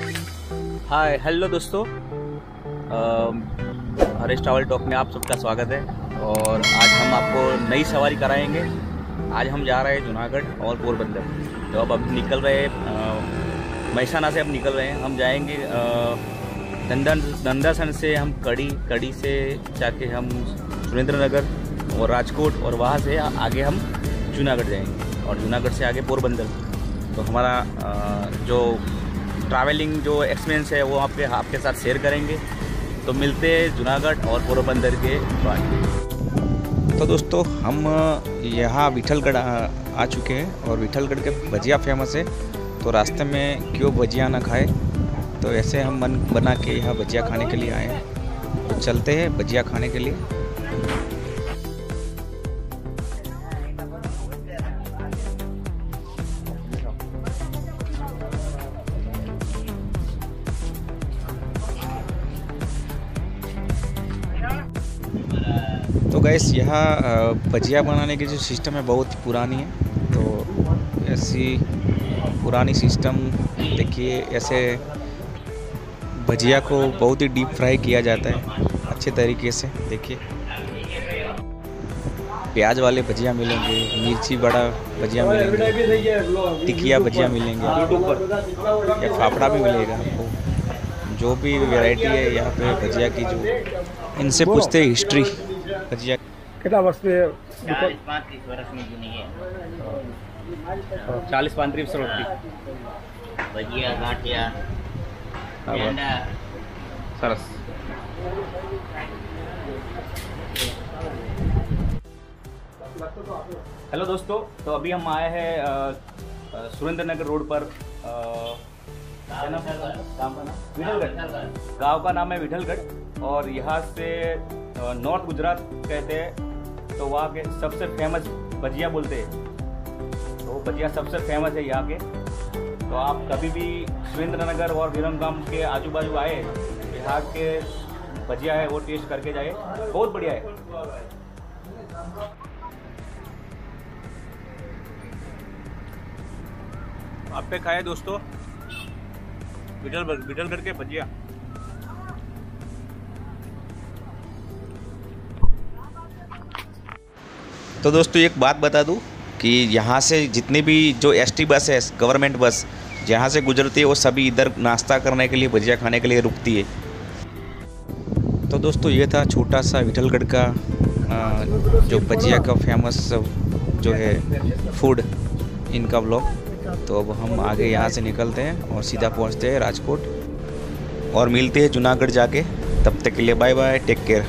Hi hello दोस्तों। Harish travel talk में आप सबका स्वागत है और आज हम आपको नई सवारी कराएँगे। आज हम जा रहे हैं जूनागढ़ और पोरबंदर। तो अब अब निकल रहे हैं महसाना से अब निकल रहे हैं। हम जाएँगे नंदन नंदासन से हम कड़ी कड़ी से जाके हम सुरेंद्र नगर और राजकोट और वहाँ से आगे हम जूनागढ़ जाएँगे और जूनागढ़ से आगे पोरबंदर। तो हमारा जो ट्रैवलिंग जो एक्सपीरियंस है, वो आपके आपके साथ शेयर करेंगे। तो मिलते हैं जूनागढ़ और पोरबंदर के बाद। तो दोस्तों, हम यहाँ विठलगढ़ आ चुके हैं और विठलगढ़ के भजिया फ़ेमस है। तो रास्ते में क्यों भजिया ना खाए? तो ऐसे हम मन बना के यहाँ भजिया खाने के लिए आए हैं। तो चलते हैं भजिया खाने के लिए। तो गैस यहाँ भजिया बनाने की जो सिस्टम है, बहुत ही पुरानी है। तो ऐसी पुरानी सिस्टम देखिए, ऐसे भजिया को बहुत ही डीप फ्राई किया जाता है, अच्छे तरीके से, देखिए। प्याज वाले भजिया मिलेंगे, मिर्ची बड़ा भजिया मिलेंगे, टिकिया भजिया मिलेंगे या फाफड़ा भी मिलेगा आपको। जो भी वैरायटी है यहाँ पे भजिया की जो, इनसे पूछते हिस्ट्री ભજીયા કેટલા વર્ષથી પાંત્રીસ વર્ષની જૂની ચાલીસ પાંત્રીસ વર્ષથી ભજીયા ગાંઠિયા સરસ हेलो दोस्तों तो अभी हम आए हैं सुरेंद्र नगर रोड पर विठलगढ़ गाँव का नाम है विठलगढ़, और यहाँ से नॉर्थ गुजरात कहते हैं तो वहाँ के सबसे फ़ेमस भजिया बोलते हैं। तो भजिया सबसे फ़ेमस है यहाँ के। तो आप कभी भी सुरेंद्र नगर और विरमगाम के आजू बाजू आए, यहाँ के भजिया है, वो टेस्ट करके जाए। बहुत बढ़िया है। आप पे खाए दोस्तों? विठल विठलगढ़ के भजिया। तो दोस्तों, एक बात बता दूँ कि यहाँ से जितनी भी जो एसटी बस है, गवर्नमेंट बस, जहाँ से गुजरती है, वो सभी इधर नाश्ता करने के लिए, भजिया खाने के लिए रुकती है। तो दोस्तों, ये था छोटा सा विठलगढ़ का जो भजिया का फ़ेमस जो है फ़ूड इनका ब्लॉग तो अब हम आगे यहाँ से निकलते हैं और सीधा पहुँचते हैं राजकोट। और मिलते हैं जूनागढ़ जाके। तब तक के लिए बाय बाय टेक केयर